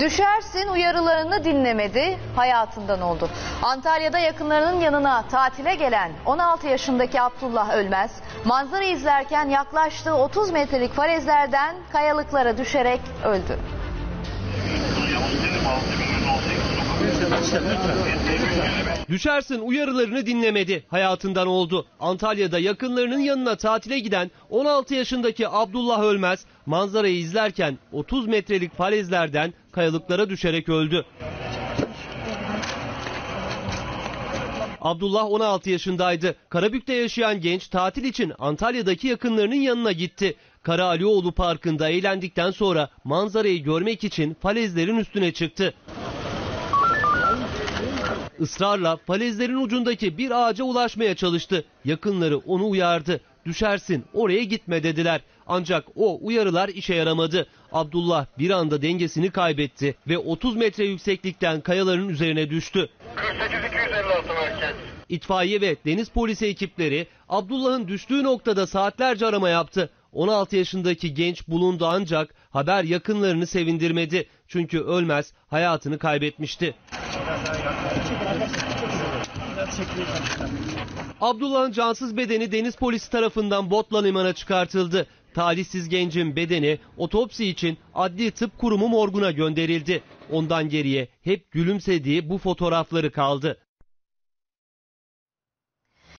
Düşersin uyarılarını dinlemedi, hayatından oldu. Antalya'da yakınlarının yanına tatile gelen 16 yaşındaki Abdullah Ölmez, manzara izlerken yaklaştığı 30 metrelik falezlerden kayalıklara düşerek öldü. Düşersin uyarılarını dinlemedi. Hayatından oldu. Antalya'da yakınlarının yanına tatile giden 16 yaşındaki Abdullah Ölmez manzarayı izlerken 30 metrelik falezlerden kayalıklara düşerek öldü. Abdullah 16 yaşındaydı. Karabük'te yaşayan genç tatil için Antalya'daki yakınlarının yanına gitti. Kara Alioğlu Parkı'nda eğlendikten sonra manzarayı görmek için falezlerin üstüne çıktı. Israrla falezlerin ucundaki bir ağaca ulaşmaya çalıştı. Yakınları onu uyardı. Düşersin oraya gitme dediler. Ancak o uyarılar işe yaramadı. Abdullah bir anda dengesini kaybetti ve 30 metre yükseklikten kayaların üzerine düştü. 48-256 merkez. İtfaiye ve deniz polisi ekipleri Abdullah'ın düştüğü noktada saatlerce arama yaptı. 16 yaşındaki genç bulundu ancak haber yakınlarını sevindirmedi. Çünkü ölmez hayatını kaybetmişti. Abdullah'ın cansız bedeni deniz polisi tarafından botla limana çıkartıldı. Talihsiz gencin bedeni otopsi için Adli Tıp Kurumu morguna gönderildi. Ondan geriye hep gülümsediği bu fotoğrafları kaldı.